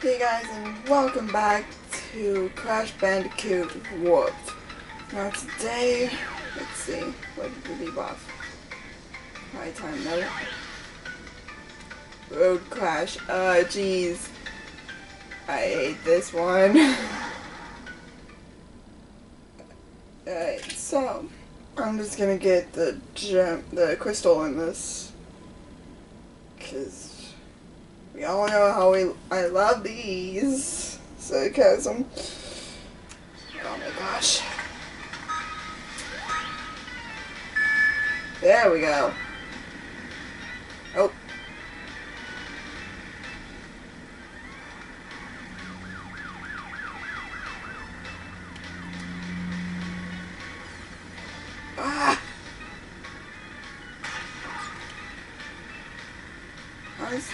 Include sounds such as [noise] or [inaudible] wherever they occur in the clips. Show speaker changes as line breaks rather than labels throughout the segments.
Hey guys and welcome back to Crash Bandicoot Warped. Now today, let's see, what did we leave off? High time note. Road Crash, uh jeez. I hate this one. [laughs] Alright, so, I'm just gonna get the gem, the crystal in this. Cause we all know how we, I love these. Sarcasm. Oh my gosh. There we go. Oh.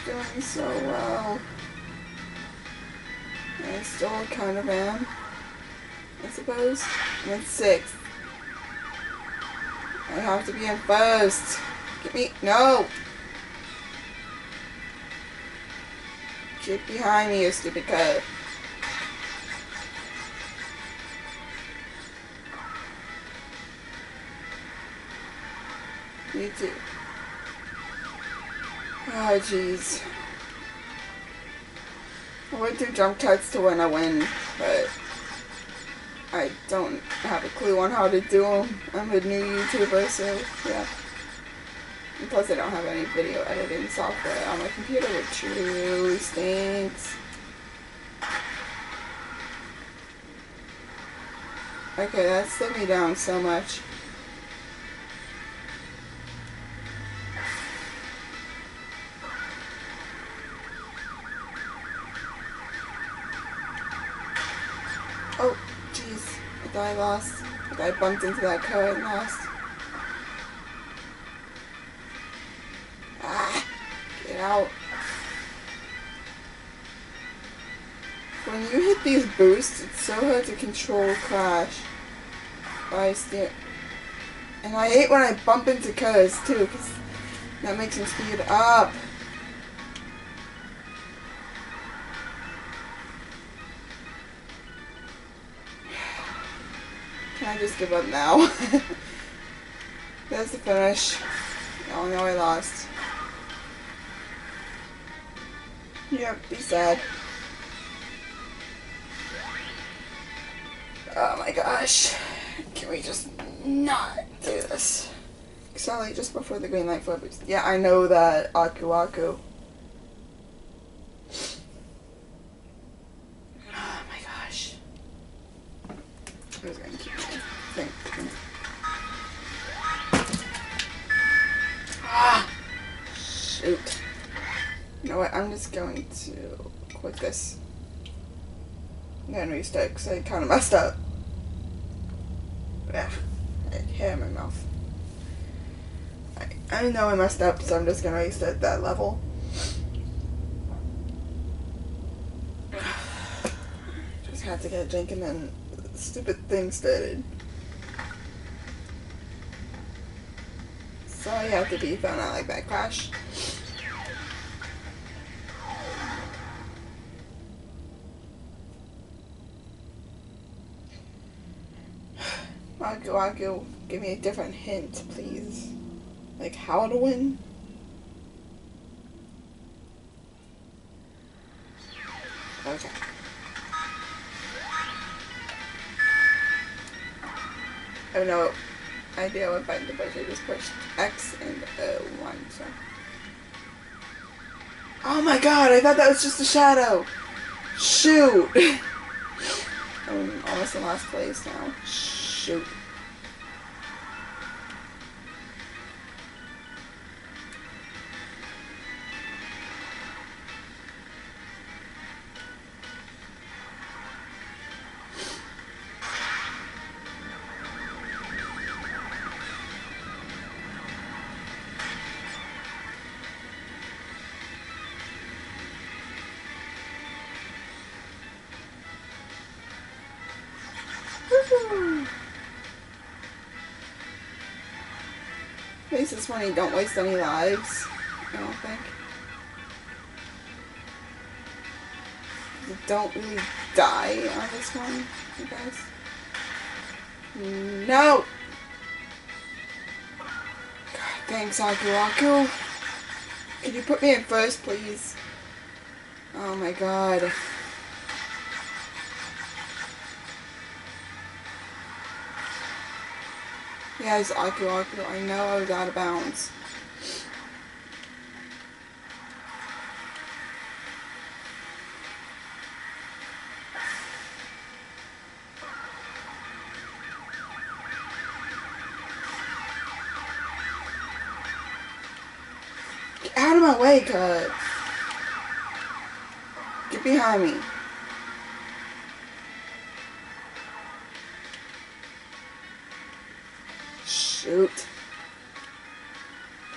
Doing so well. I still kind of am, I suppose. I'm in sixth. I have to be in first. Get me, no! Get behind me, you stupid cut. You too. Oh, jeez. I went through jump cuts to win a win, but I don't have a clue on how to do them. I'm a new YouTuber, so yeah. And plus, I don't have any video editing software on my computer, which really stinks. Okay, that slowed me down so much. I lost. I bumped into that car and lost. Ah! Get out. When you hit these boosts, it's so hard to control Crash. I steer. And I hate when I bump into cars too, because that makes him speed up. I just give up now? [laughs] That's the finish. Oh no, I lost. Yep, be sad. Oh my gosh. Can we just not do this? Sally, just before the green light flips. Yeah, I know that Aku Aku. Going to quit this. Then restart because I kind of messed up. Yeah. I hair in my mouth. I, I know I messed up, so I'm just gonna restart that level. [sighs] Just had to get a drink and then the stupid thing started. So you have to be found out like that crash. Aku Aku, give me a different hint, please. Like how to win? Okay. Oh, I have no idea what button to push. I just pushed X and uh, O1, so. Oh my god, I thought that was just a shadow! Shoot! [laughs] I'm almost in last place now. Shoot. 20 don't waste any lives, I don't think. You don't really die on this one, you guys. No! God, thanks, Aku Aku. Could you put me in first, please? Oh my god. Yes, Aku Aku, I know I was out of bounds. Get out of my way, cuz. Get behind me. Shoot.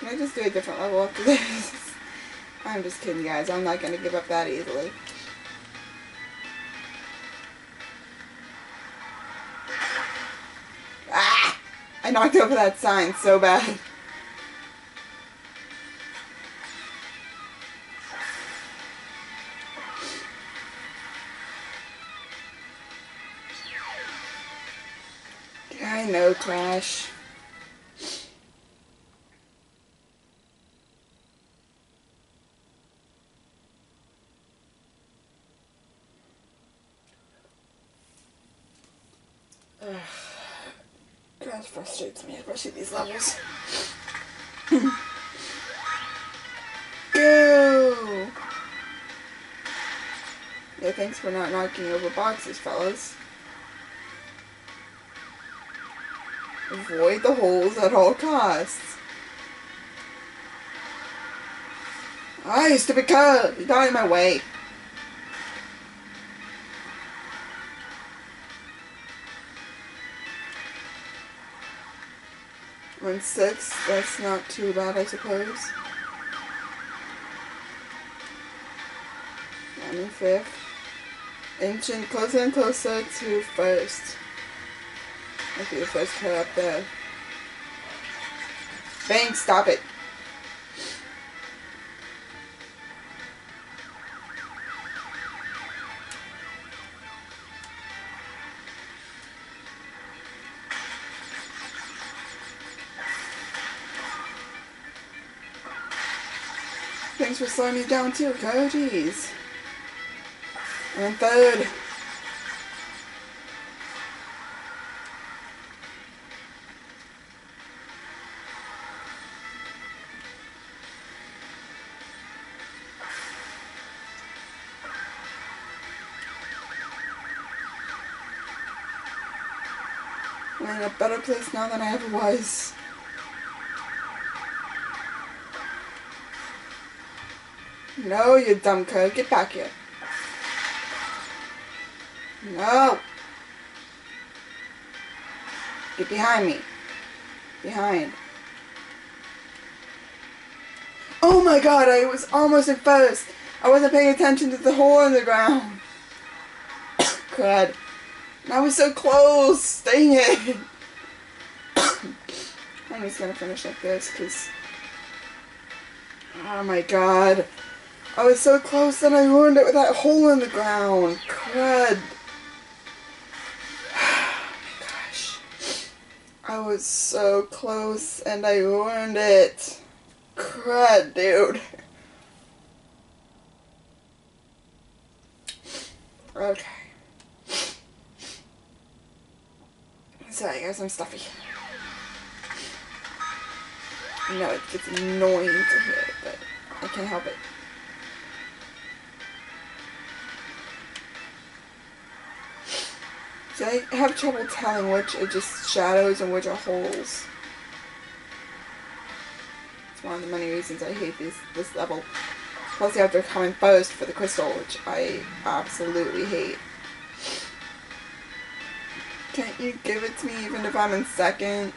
Can I just do a different level after this? [laughs] I'm just kidding, guys. I'm not going to give up that easily. Ah! I knocked over that sign so bad. [laughs] I know, Crash. Crash frustrates me, especially these levels. Go! Yeah, thanks for not knocking over boxes, fellas. Avoid the holes at all costs. Ah, you stupid car! You got in my way. One six, that's not too bad, I suppose. I'm in fifth. Inching closer and closer to first. Might be the first car up there. Bang, stop it. Thanks for slowing me down too. Jeez. I'm third. I'm in a better place now than I ever was. No, you dumb code. Get back here. No. Get behind me. Behind. Oh my god, I was almost in first. I wasn't paying attention to the hole in the ground. [coughs] And I was so close. Dang it. [coughs] I'm just gonna finish like this because. Oh my god. I was so close and I ruined it with that hole in the ground. Crud. [sighs] Gosh. I was so close and I ruined it. Crud, dude. Okay. Sorry guys, I'm stuffy. I know it gets annoying to hear, but I can't help it. See, I have trouble telling which are just shadows and which are holes. It's one of the many reasons I hate this this level. Plus you have to come in first for the crystal, which I absolutely hate. Can't you give it to me even if I'm in second?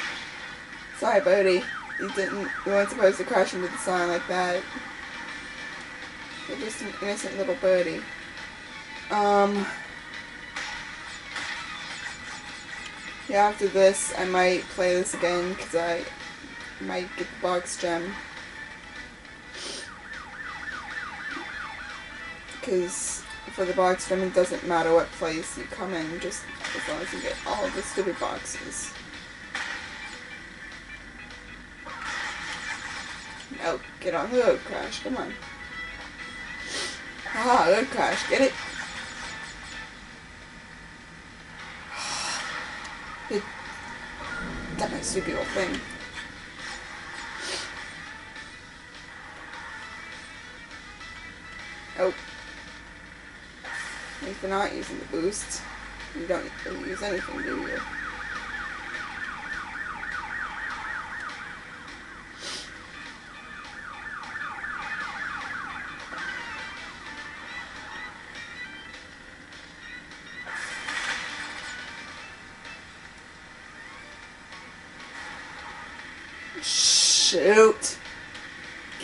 [laughs] Sorry, buddy. You didn't. You weren't supposed to crash into the sign like that. You're just an innocent little birdie. Um. Yeah, after this, I might play this again because I might get the box gem. Because for the box gem, it doesn't matter what place you come in, just as long as you get all the stupid boxes. Oh, get on the road, Crash. Come on. Ah, road crash. Get it? [laughs] that my stupid old thing. Oh. If you're not using the boost, you don't use anything, do you? Shoot!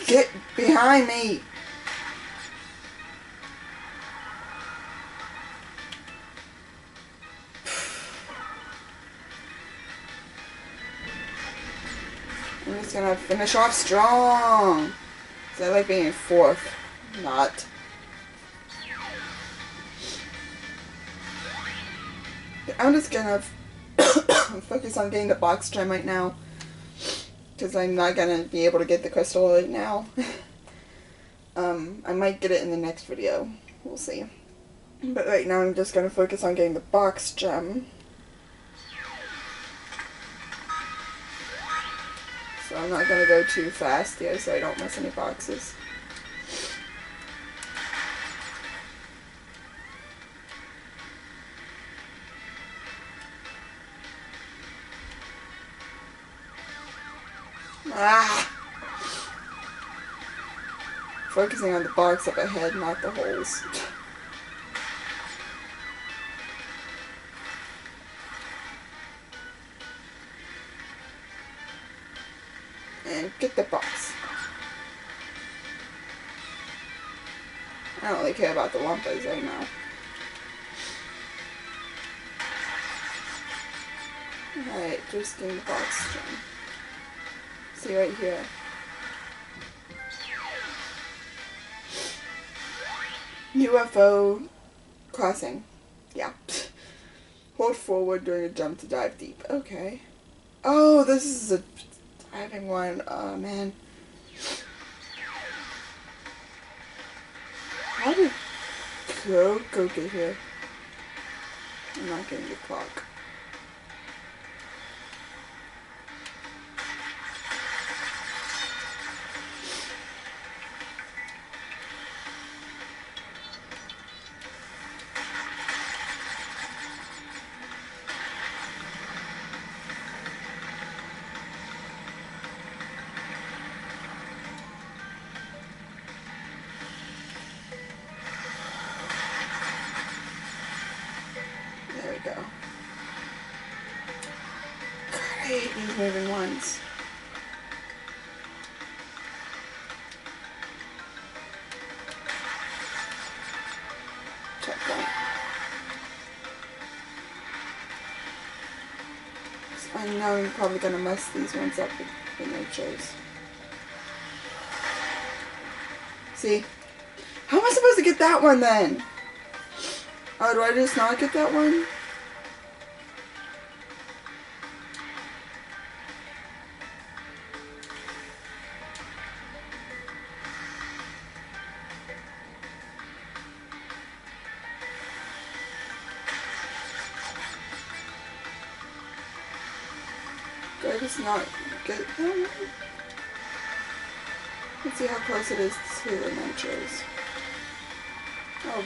Get behind me! I'm just gonna finish off strong. I like being fourth, not. I'm just gonna [coughs] focus on getting the box gem right now. Because I'm not gonna be able to get the crystal right now. [laughs] um, I might get it in the next video. We'll see. But right now I'm just gonna focus on getting the box gem. So I'm not going to go too fast here so I don't miss any boxes. Ah! Focusing on the box up ahead, not the holes. and get the box. I don't really care about the Wumpas right now. Alright, just getting the box gem. See right here. UFO crossing. Yeah. [laughs] Hold forward during a jump to dive deep. Okay. Oh, this is a diving one. Oh man. How did go get here? I'm not getting the clock. I know I'm probably gonna mess these ones up with the nitros. See? How am I supposed to get that one then? Oh, do I just not get that one? Close it is to the nitros. Oh,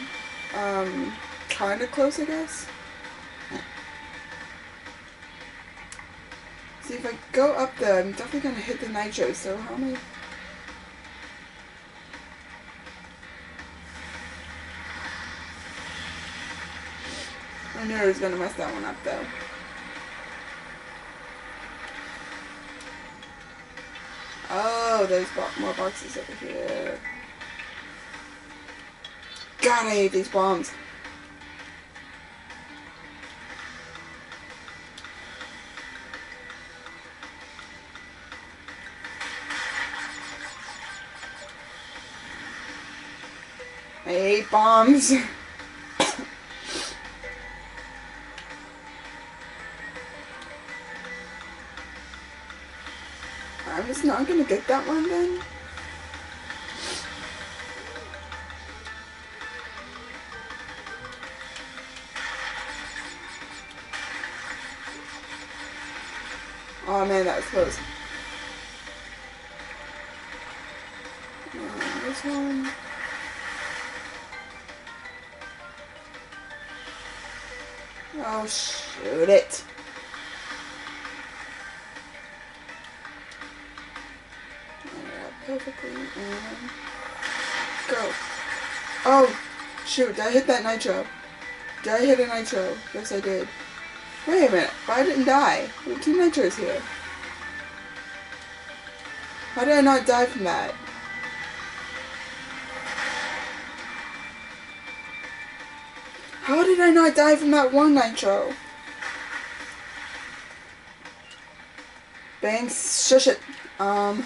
um, kinda close, I guess. See, if I go up there, I'm definitely gonna hit the nitro, so how many... I knew I was gonna mess that one up, though. Oh, there's more boxes over here. God, I hate these bombs. I hate bombs. [laughs] just not gonna get that one then. Oh man, that was close. Uh, this one. Oh, shoot it. Perfectly. And go. Oh, shoot. Did I hit that nitro? Did I hit a nitro? Yes, I did. Wait a minute. Why didn't die? There two nitros here. How did I not die from that? How did I not die from that one nitro? Banks, shush it. Um.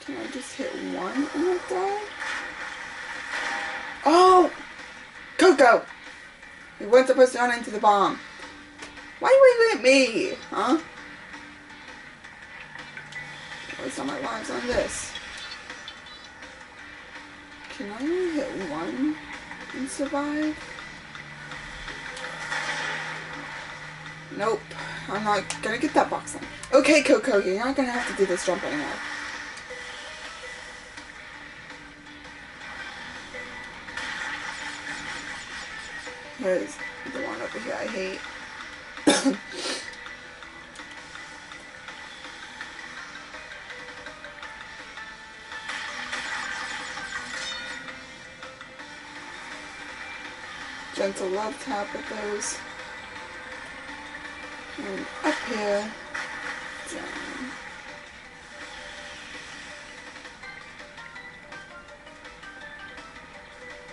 Can I just hit one and not die? Oh! Coco! You weren't supposed to run into the bomb. Why are you at me? Huh? Waste all my lives on this. Can I only hit one and survive? Nope. I'm not gonna get that box then. Okay, Coco, you're not gonna have to do this jump anymore. Here's the one over here I hate. [coughs] Gentle love tap with those. And up here, down.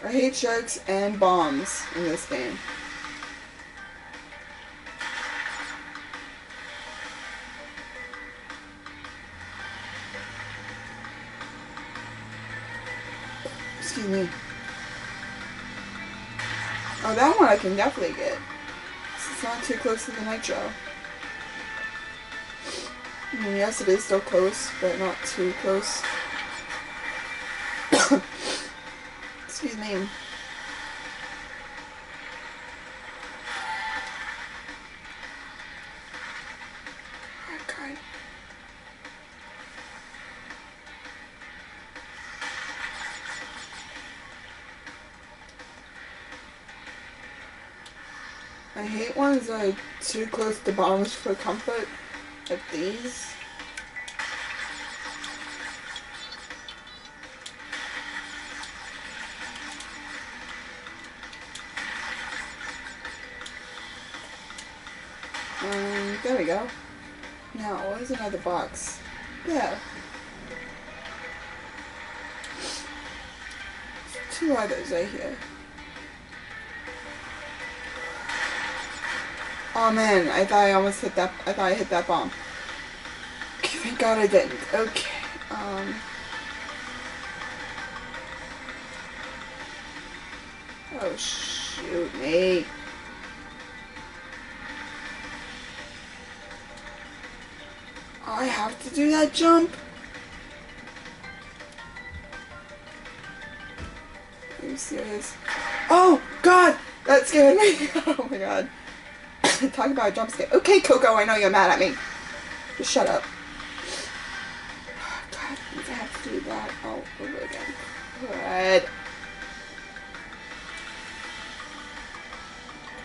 I hate sharks and bombs in this game. Excuse me. Oh, that one I can definitely get. It's not too close to the nitro. I mean, yes, it is still close, but not too close. Excuse me. Oh, God. I hate ones that are too close to bombs for comfort, like these. Now, another box? There. Two others right here. Oh man, I thought I almost hit that. I thought I hit that bomb. Okay, thank God I didn't. Okay, um. Oh shoot me. I have to do that jump. Are you serious? Oh God, that scared me. [laughs] oh my God. [coughs] Talk about a jump scare. Okay, Coco, I know you're mad at me. Just shut up. [sighs] God, I have to do that all over again. Good.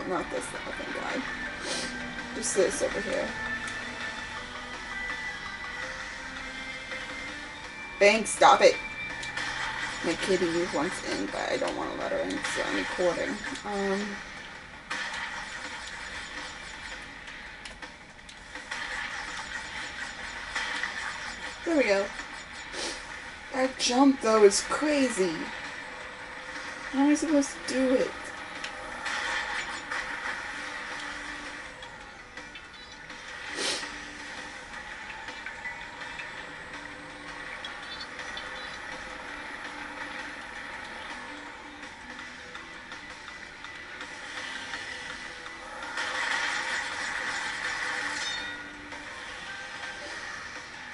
Not this though, thank God. Just this over here. Banks, stop it. My kitty wants in, but I don't want to let her in, so I'm recording. Um... There we go. That jump though is crazy. How am I supposed to do it?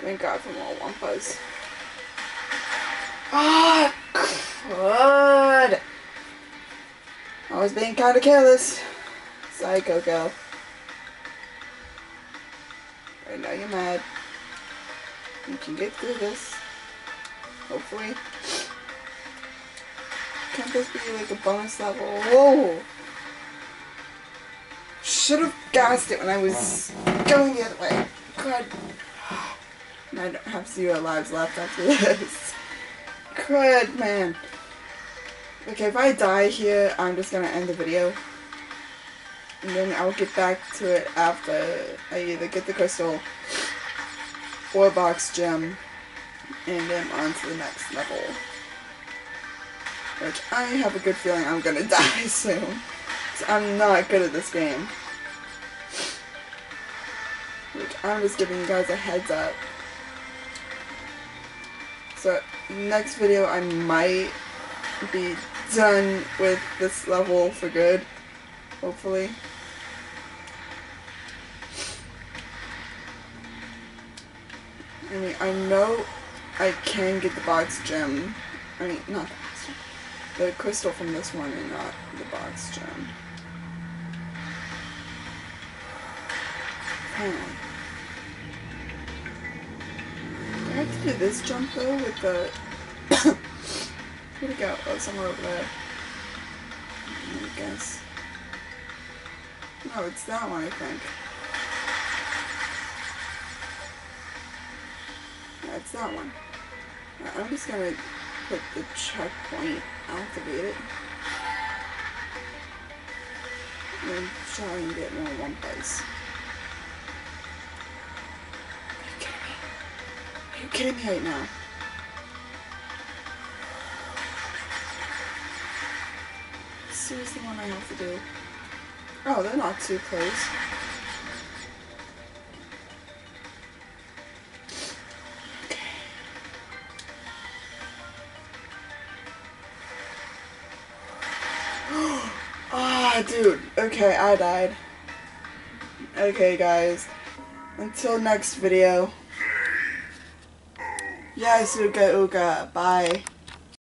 Thank God for more Wumpas. Ah! I was being kind of careless. Psycho girl. I know you're mad. You can get through this. Hopefully. Can't this be like a bonus level? Whoa! Should have gassed it when I was going the other way. God. I don't have zero lives left after this. [laughs] Crud, man. Okay, if I die here, I'm just gonna end the video. And then I'll get back to it after I either get the crystal or box gem and then on to the next level. Which I have a good feeling I'm gonna [laughs] die soon. I'm not good at this game. Which I'm just giving you guys a heads up. So, next video I might be done with this level for good. Hopefully. I mean, I know I can get the box gem. I mean, not the crystal from this one and not the box gem. Hmm. Do I have to do this jump though with the... [coughs] Where'd it go? Oh, uh, somewhere over there. I guess. No, it's that one, I think. Yeah, it's that one. I'm just gonna put the checkpoint, activate it. And try and get more one place. Are you kidding me? Right now? Seriously, what one I have to do. Oh, they're not too close. [gasps] Ah, dude. Okay, I died. Okay, guys. Until next video. Yes, Uga Uga. Bye.